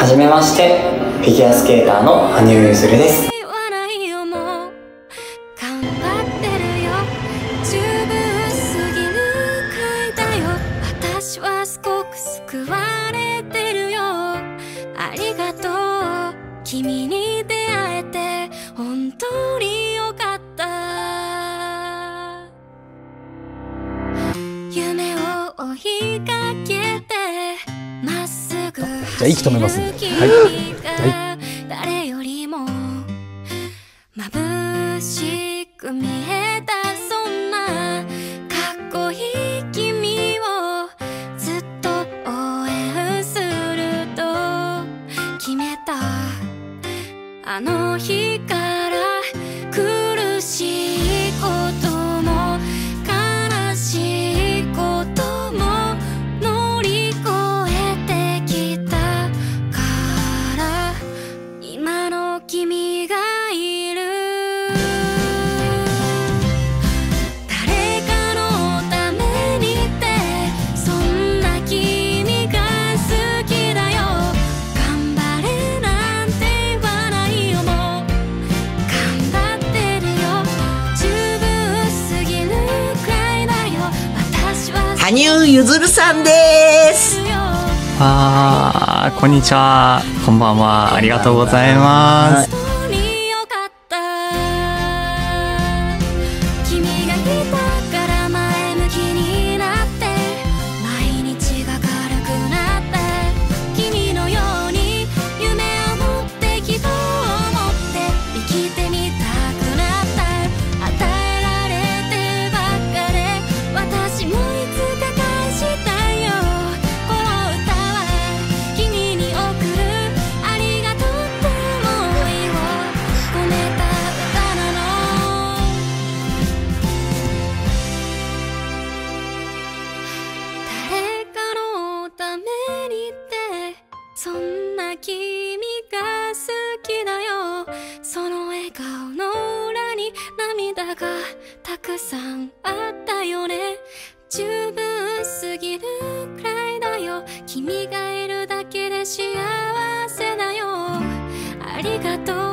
はじめましてフィギュアスケーターの羽生結弦です。言わないよも頑張ってるよ十分すぎるくいだよ私はすごく救われてるよありがとう君に出会えて本当によかった夢を追いかけてじゃあ息止めますんで走るはい。君が誰よりも眩しく見えたそんなかっこいい君をずっと応援すると決めた。あの日から苦しい羽生結弦さんです。あーこんにちは。こんばんは。ありがとうございます。がたくさんあったよね。十分すぎるくらいだよ。君がいるだけで幸せだよ。ありがとう。